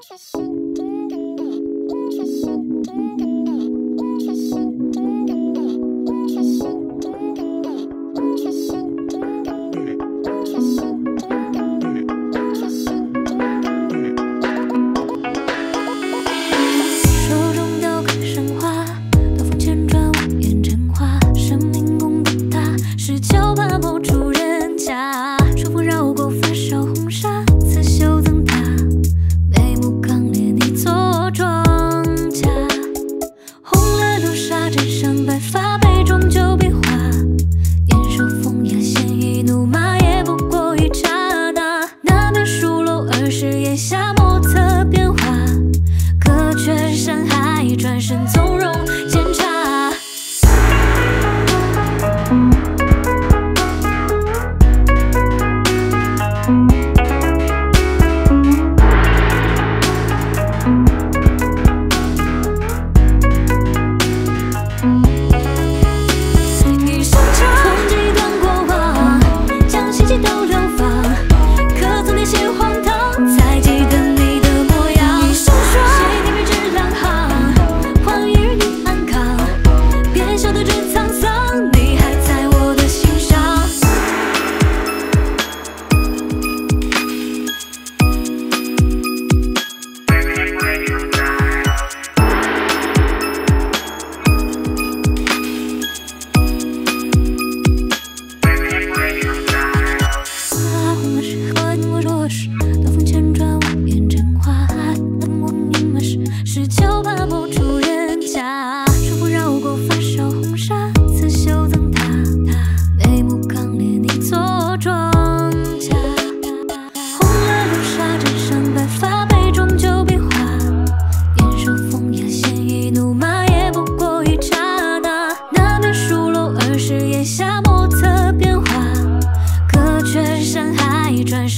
其实身从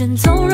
人总。